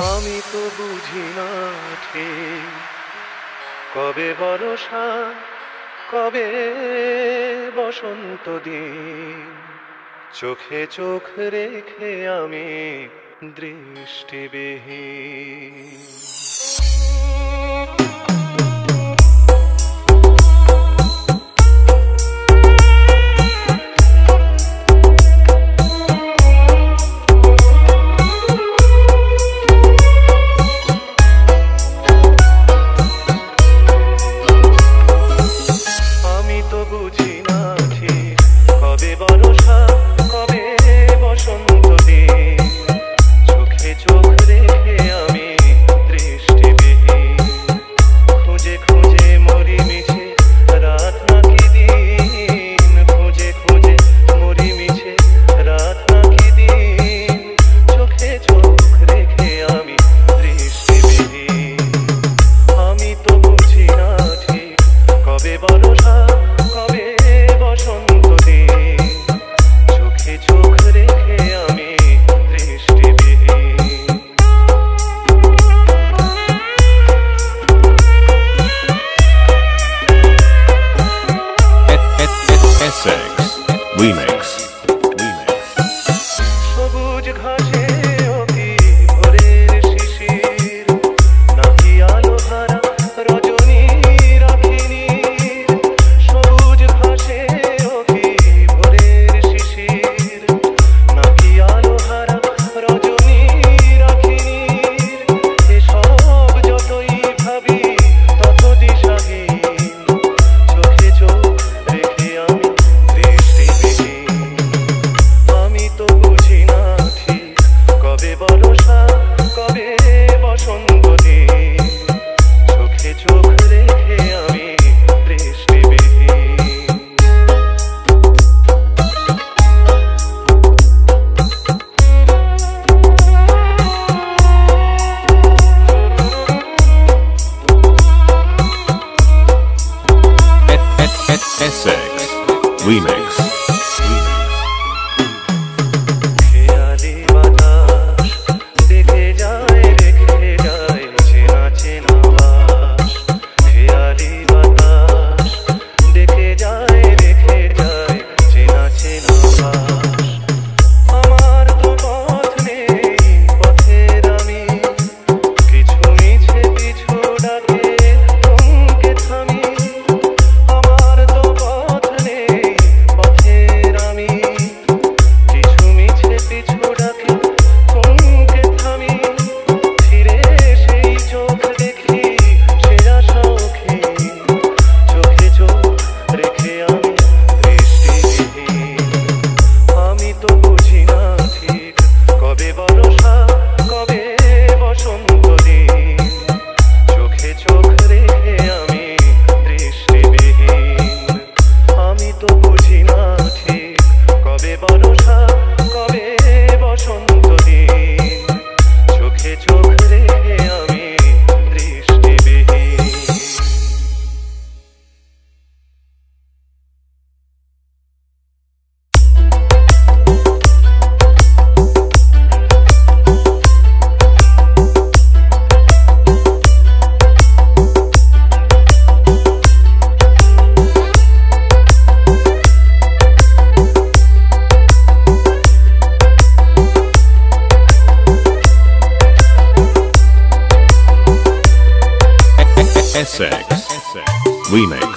আমি তো বুঝি না ঠিক কবে বরসা কবে বসন্ত দিন। চোখে চোখ রেখে আমি দৃষ্টিবিহীন। Remake.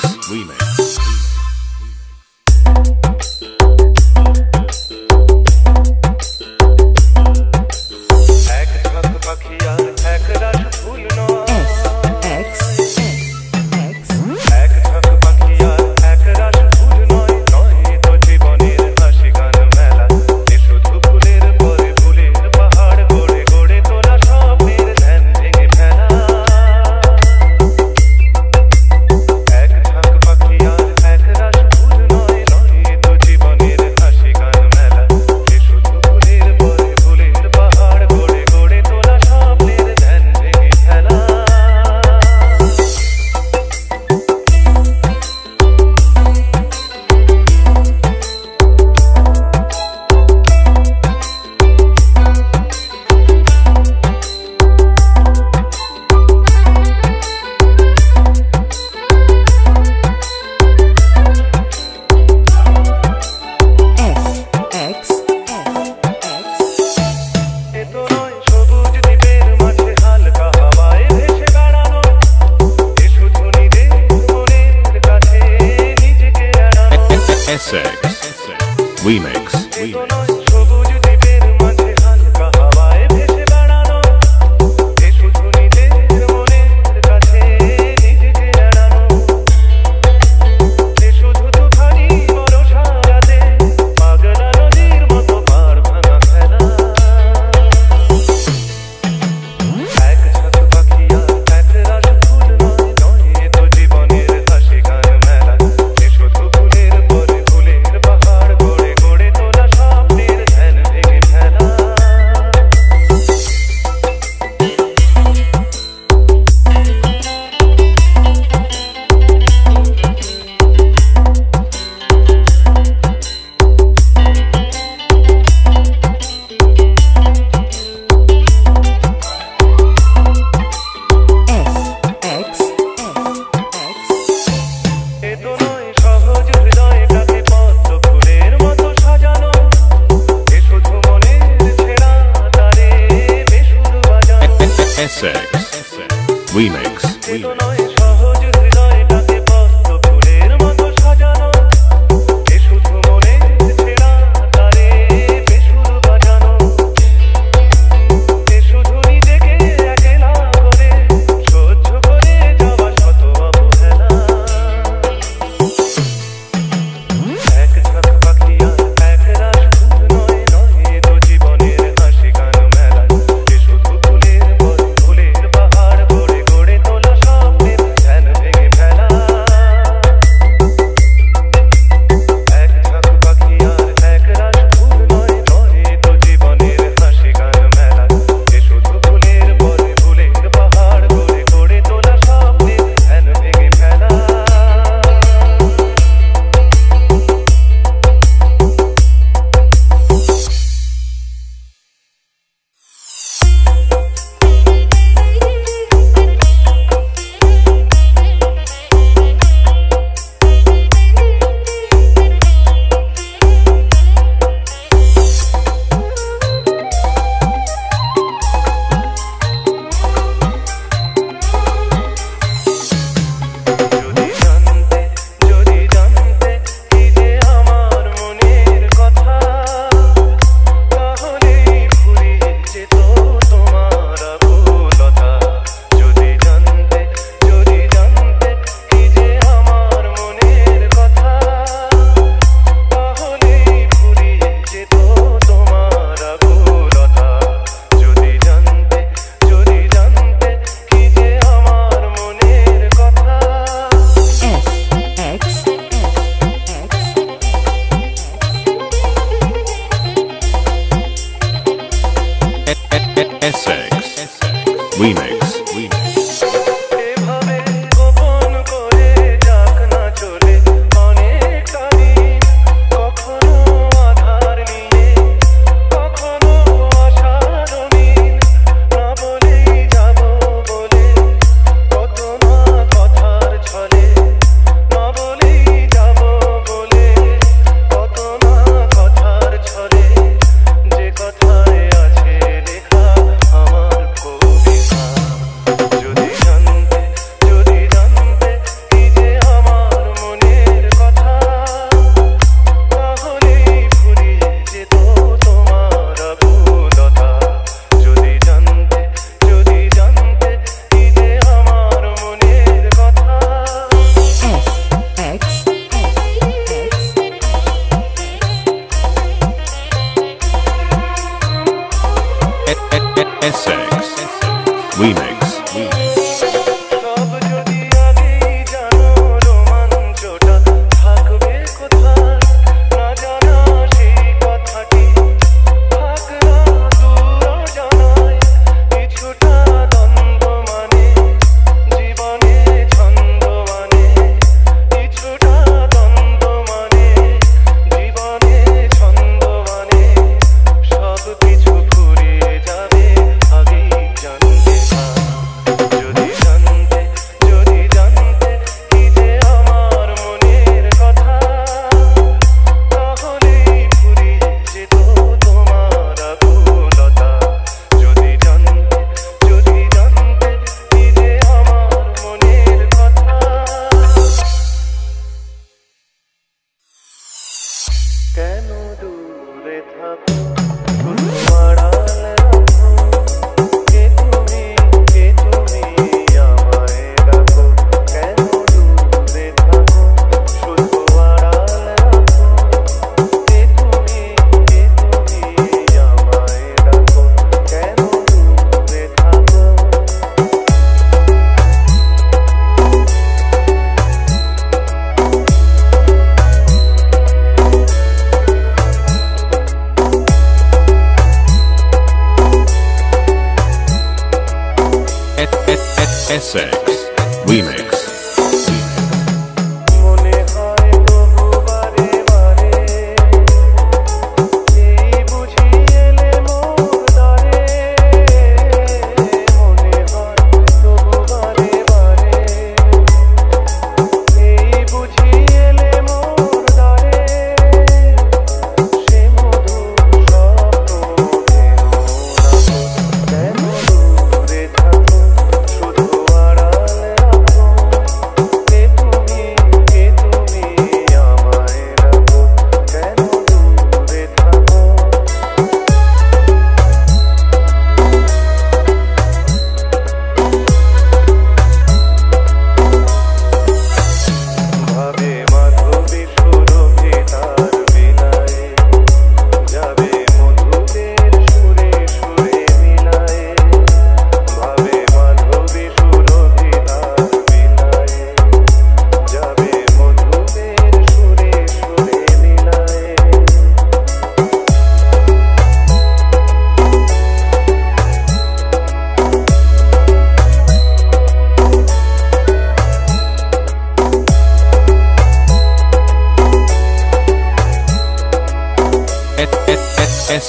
up.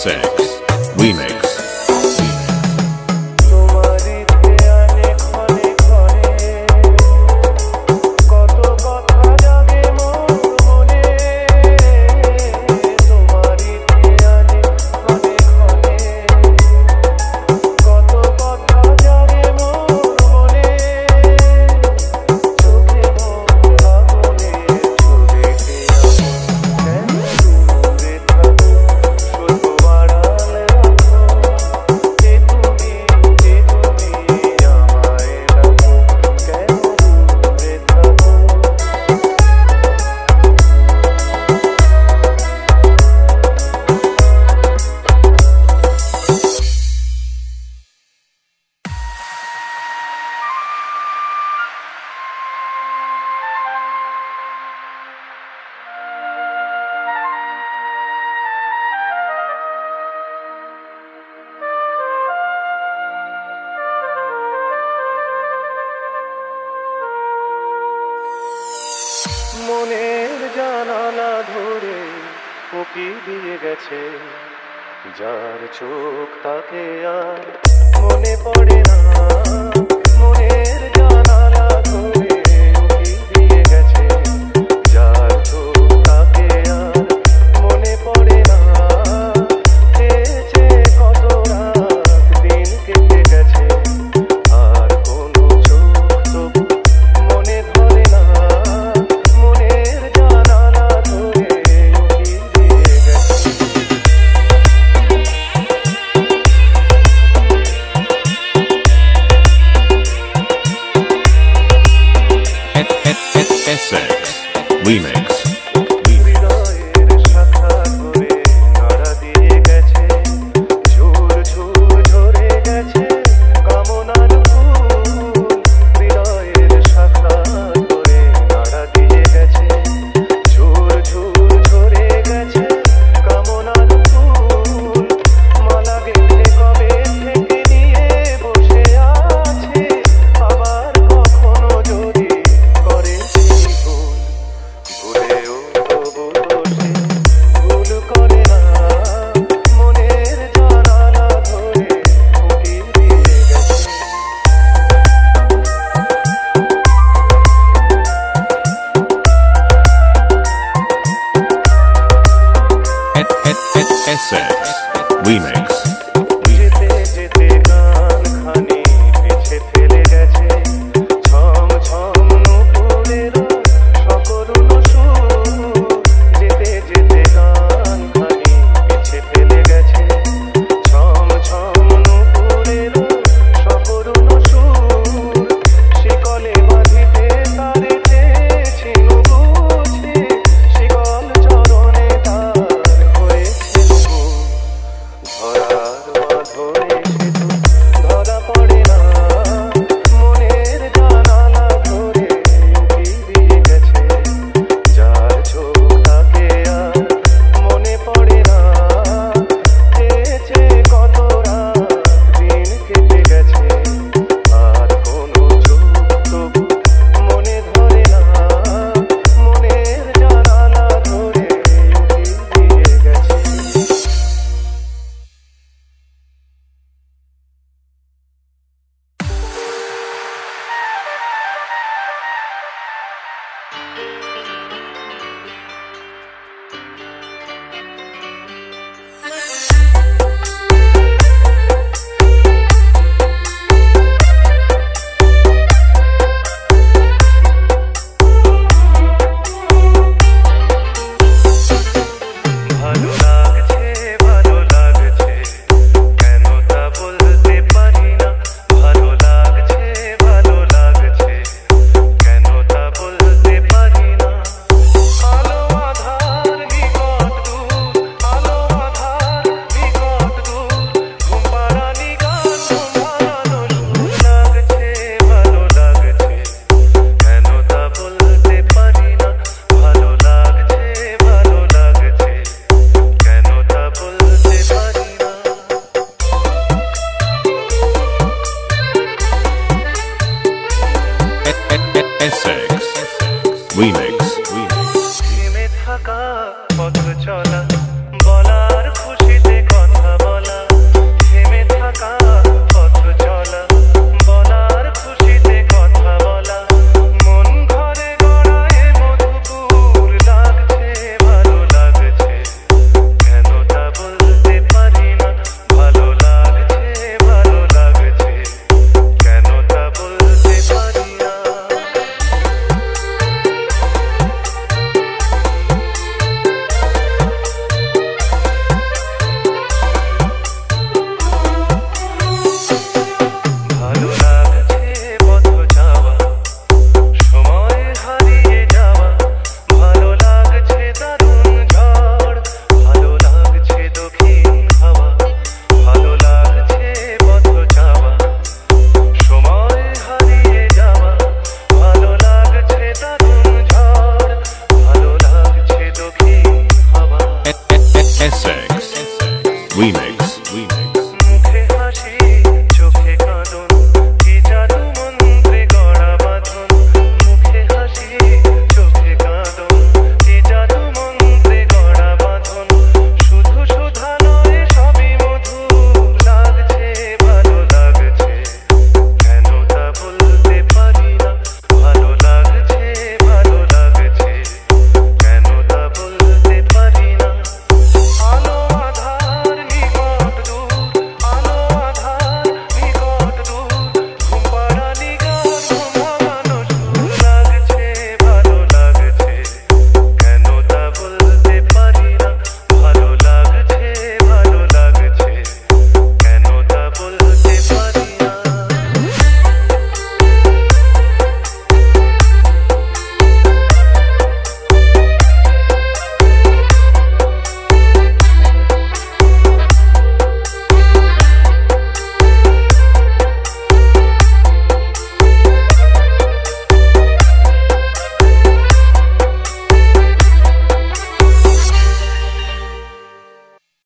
say. মনের জানালা ধরে উকি দিয়ে গেছে। যার চোখ তাকে আর মনে পড়ে না। S.